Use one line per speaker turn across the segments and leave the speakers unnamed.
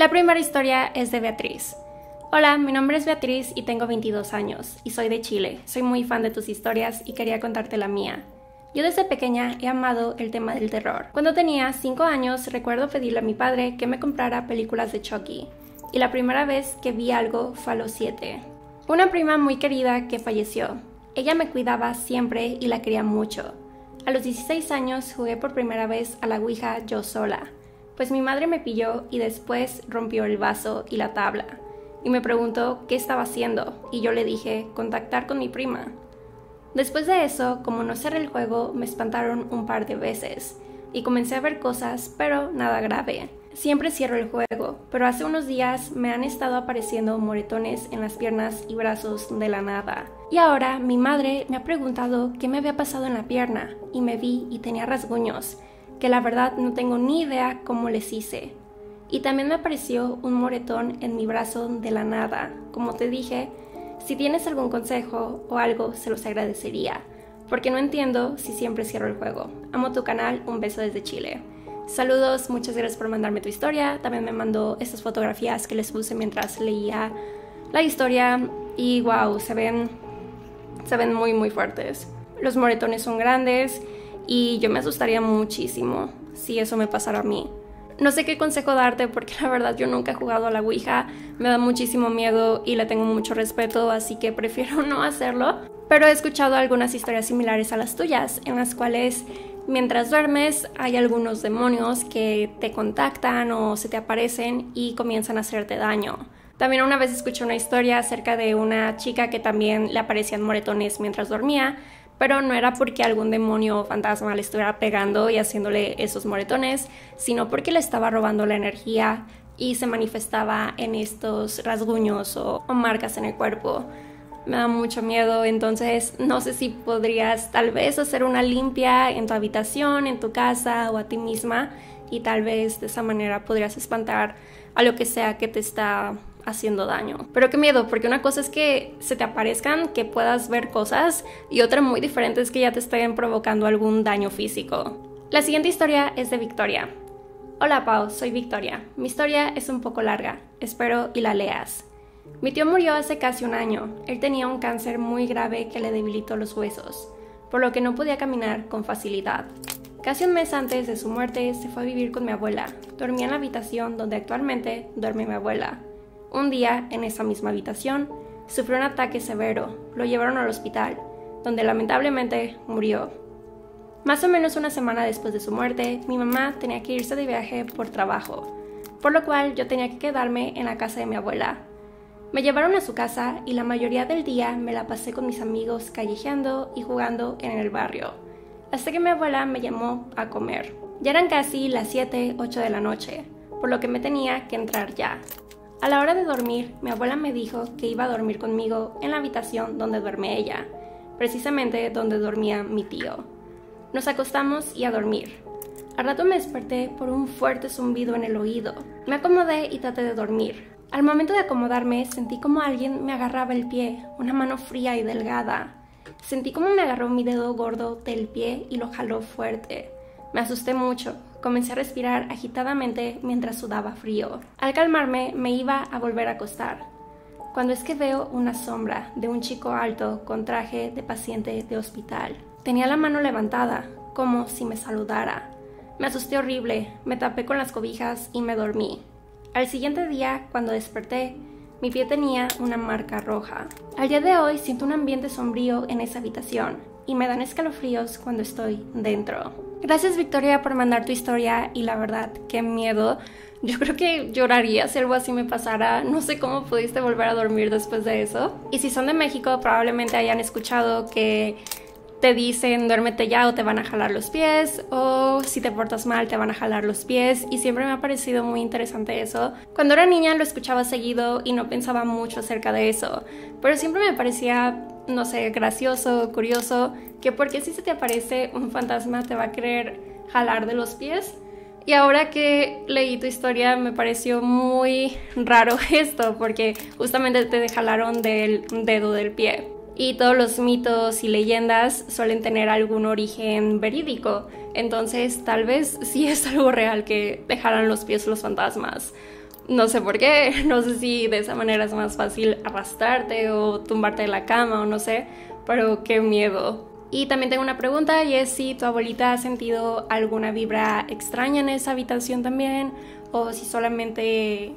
La primera historia es de Beatriz. Hola, mi nombre es Beatriz y tengo 22 años y soy de Chile. Soy muy fan de tus historias y quería contarte la mía. Yo desde pequeña he amado el tema del terror. Cuando tenía 5 años recuerdo pedirle a mi padre que me comprara películas de Chucky. Y la primera vez que vi algo fue a los 7. Una prima muy querida que falleció. Ella me cuidaba siempre y la quería mucho. A los 16 años jugué por primera vez a la Ouija yo sola pues mi madre me pilló y después rompió el vaso y la tabla, y me preguntó qué estaba haciendo, y yo le dije contactar con mi prima. Después de eso, como no cerré el juego, me espantaron un par de veces, y comencé a ver cosas, pero nada grave. Siempre cierro el juego, pero hace unos días me han estado apareciendo moretones en las piernas y brazos de la nada. Y ahora mi madre me ha preguntado qué me había pasado en la pierna, y me vi y tenía rasguños, que la verdad no tengo ni idea cómo les hice. Y también me apareció un moretón en mi brazo de la nada. Como te dije, si tienes algún consejo o algo, se los agradecería, porque no entiendo si siempre cierro el juego. Amo tu canal, un beso desde Chile. Saludos, muchas gracias por mandarme tu historia. También me mandó estas fotografías que les puse mientras leía la historia y wow, se ven se ven muy muy fuertes. Los moretones son grandes y yo me asustaría muchísimo si eso me pasara a mí. No sé qué consejo darte porque la verdad yo nunca he jugado a la Ouija, me da muchísimo miedo y le tengo mucho respeto, así que prefiero no hacerlo. Pero he escuchado algunas historias similares a las tuyas, en las cuales mientras duermes hay algunos demonios que te contactan o se te aparecen y comienzan a hacerte daño. También una vez escuché una historia acerca de una chica que también le aparecían moretones mientras dormía, pero no era porque algún demonio o fantasma le estuviera pegando y haciéndole esos moretones, sino porque le estaba robando la energía y se manifestaba en estos rasguños o, marcas en el cuerpo. Me da mucho miedo, entonces no sé si podrías tal vez hacer una limpia en tu habitación, en tu casa o a ti misma y tal vez de esa manera podrías espantar a lo que sea que te está haciendo daño. Pero qué miedo, porque una cosa es que se te aparezcan, que puedas ver cosas, y otra muy diferente es que ya te estén provocando algún daño físico. La siguiente historia es de Victoria. Hola Pau, soy Victoria. Mi historia es un poco larga, espero y la leas. Mi tío murió hace casi un año. Él tenía un cáncer muy grave que le debilitó los huesos, por lo que no podía caminar con facilidad. Casi un mes antes de su muerte se fue a vivir con mi abuela. Dormía en la habitación donde actualmente duerme mi abuela. Un día, en esa misma habitación, sufrió un ataque severo. Lo llevaron al hospital, donde lamentablemente murió. Más o menos una semana después de su muerte, mi mamá tenía que irse de viaje por trabajo, por lo cual yo tenía que quedarme en la casa de mi abuela. Me llevaron a su casa y la mayoría del día me la pasé con mis amigos callejeando y jugando en el barrio, hasta que mi abuela me llamó a comer. Ya eran casi las 7, 8 de la noche, por lo que me tenía que entrar ya. A la hora de dormir, mi abuela me dijo que iba a dormir conmigo en la habitación donde duerme ella, precisamente donde dormía mi tío. Nos acostamos y a dormir. Al rato me desperté por un fuerte zumbido en el oído. Me acomodé y traté de dormir. Al momento de acomodarme sentí como alguien me agarraba el pie, una mano fría y delgada. Sentí como me agarró mi dedo gordo del pie y lo jaló fuerte. Me asusté mucho, Comencé a respirar agitadamente mientras sudaba frío. Al calmarme, me iba a volver a acostar, cuando es que veo una sombra de un chico alto con traje de paciente de hospital. Tenía la mano levantada, como si me saludara. Me asusté horrible, me tapé con las cobijas y me dormí. Al siguiente día, cuando desperté, mi pie tenía una marca roja. Al día de hoy siento un ambiente sombrío en esa habitación y me dan escalofríos cuando estoy dentro. Gracias Victoria por mandar tu historia y la verdad, qué miedo. Yo creo que lloraría si algo así me pasara. No sé cómo pudiste volver a dormir después de eso. Y si son de México, probablemente hayan escuchado que te dicen duérmete ya o te van a jalar los pies o si te portas mal te van a jalar los pies y siempre me ha parecido muy interesante eso. Cuando era niña lo escuchaba seguido y no pensaba mucho acerca de eso, pero siempre me parecía no sé, gracioso, curioso, que porque si se te aparece un fantasma te va a querer jalar de los pies. Y ahora que leí tu historia me pareció muy raro esto, porque justamente te jalaron del dedo del pie. Y todos los mitos y leyendas suelen tener algún origen verídico, entonces tal vez sí es algo real que dejaran los pies los fantasmas. No sé por qué, no sé si de esa manera es más fácil arrastrarte o tumbarte de la cama o no sé, pero qué miedo. Y también tengo una pregunta y es si tu abuelita ha sentido alguna vibra extraña en esa habitación también o si solamente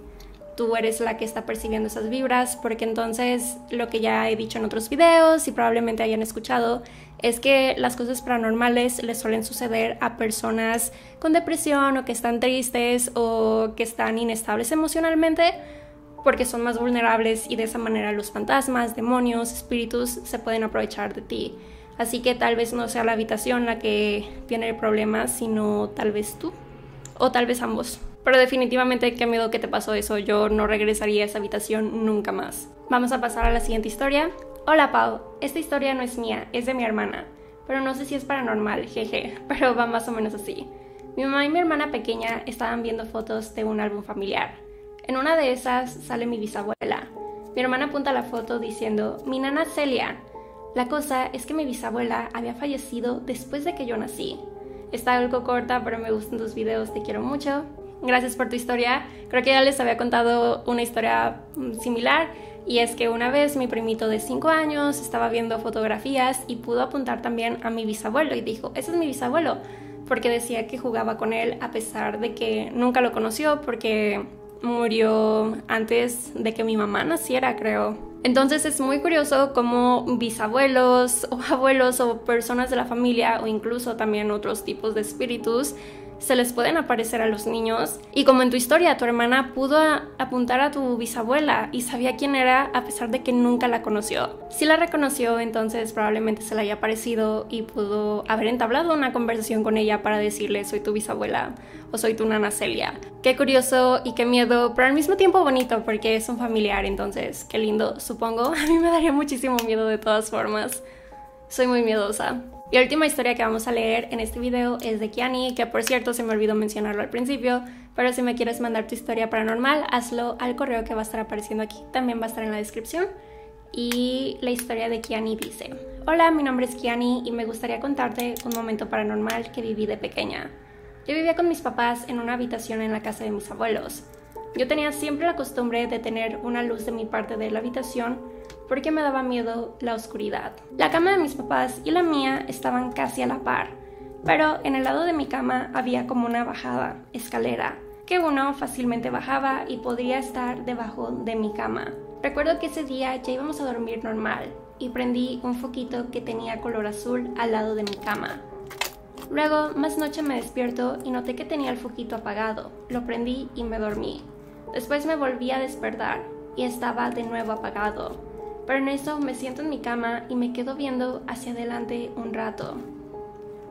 tú eres la que está percibiendo esas vibras, porque entonces lo que ya he dicho en otros videos y probablemente hayan escuchado es que las cosas paranormales les suelen suceder a personas con depresión o que están tristes o que están inestables emocionalmente porque son más vulnerables y de esa manera los fantasmas, demonios, espíritus se pueden aprovechar de ti. Así que tal vez no sea la habitación la que tiene el problema, sino tal vez tú o tal vez ambos. Pero definitivamente qué miedo que te pasó eso, yo no regresaría a esa habitación nunca más. Vamos a pasar a la siguiente historia. Hola Pau, esta historia no es mía, es de mi hermana, pero no sé si es paranormal, jeje, pero va más o menos así. Mi mamá y mi hermana pequeña estaban viendo fotos de un álbum familiar. En una de esas sale mi bisabuela. Mi hermana apunta la foto diciendo, mi nana Celia. La cosa es que mi bisabuela había fallecido después de que yo nací. Está algo corta, pero me gustan tus videos, te quiero mucho. Gracias por tu historia. Creo que ya les había contado una historia mm, similar y es que una vez mi primito de 5 años estaba viendo fotografías y pudo apuntar también a mi bisabuelo y dijo, ese es mi bisabuelo, porque decía que jugaba con él a pesar de que nunca lo conoció porque murió antes de que mi mamá naciera, creo. Entonces es muy curioso cómo bisabuelos o abuelos o personas de la familia o incluso también otros tipos de espíritus se les pueden aparecer a los niños. Y como en tu historia, tu hermana pudo apuntar a tu bisabuela y sabía quién era a pesar de que nunca la conoció. Si la reconoció, entonces probablemente se le haya aparecido y pudo haber entablado una conversación con ella para decirle soy tu bisabuela o soy tu nana Celia. Qué curioso y qué miedo, pero al mismo tiempo bonito porque es un familiar, entonces qué lindo, supongo. A mí me daría muchísimo miedo de todas formas. Soy muy miedosa. Y la última historia que vamos a leer en este video es de Kiani, que por cierto se me olvidó mencionarlo al principio, pero si me quieres mandar tu historia paranormal, hazlo al correo que va a estar apareciendo aquí, también va a estar en la descripción. Y la historia de Kiani dice, Hola, mi nombre es Kiani y me gustaría contarte un momento paranormal que viví de pequeña. Yo vivía con mis papás en una habitación en la casa de mis abuelos. Yo tenía siempre la costumbre de tener una luz de mi parte de la habitación porque me daba miedo la oscuridad. La cama de mis papás y la mía estaban casi a la par, pero en el lado de mi cama había como una bajada, escalera, que uno fácilmente bajaba y podría estar debajo de mi cama. Recuerdo que ese día ya íbamos a dormir normal y prendí un foquito que tenía color azul al lado de mi cama. Luego, más noche me despierto y noté que tenía el foquito apagado. Lo prendí y me dormí. Después me volví a despertar y estaba de nuevo apagado pero en eso me siento en mi cama y me quedo viendo hacia adelante un rato.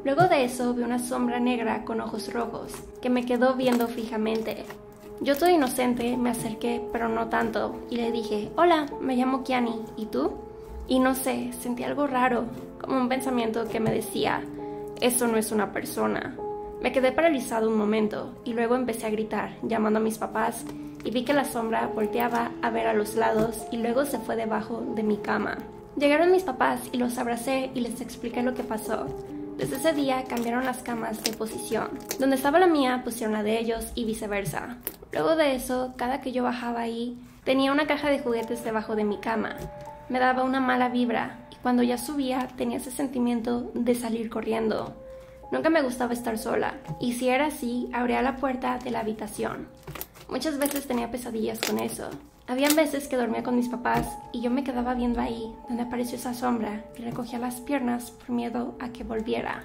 Luego de eso vi una sombra negra con ojos rojos, que me quedó viendo fijamente. Yo todo inocente me acerqué, pero no tanto, y le dije, hola, me llamo Kiani, ¿y tú? Y no sé, sentí algo raro, como un pensamiento que me decía, eso no es una persona. Me quedé paralizado un momento y luego empecé a gritar, llamando a mis papás y vi que la sombra volteaba a ver a los lados y luego se fue debajo de mi cama. Llegaron mis papás y los abracé y les expliqué lo que pasó. Desde ese día cambiaron las camas de posición. Donde estaba la mía pusieron la de ellos y viceversa. Luego de eso, cada que yo bajaba ahí, tenía una caja de juguetes debajo de mi cama. Me daba una mala vibra y cuando ya subía tenía ese sentimiento de salir corriendo. Nunca me gustaba estar sola y si era así, abría la puerta de la habitación. Muchas veces tenía pesadillas con eso. Habían veces que dormía con mis papás y yo me quedaba viendo ahí, donde apareció esa sombra, y recogía las piernas por miedo a que volviera.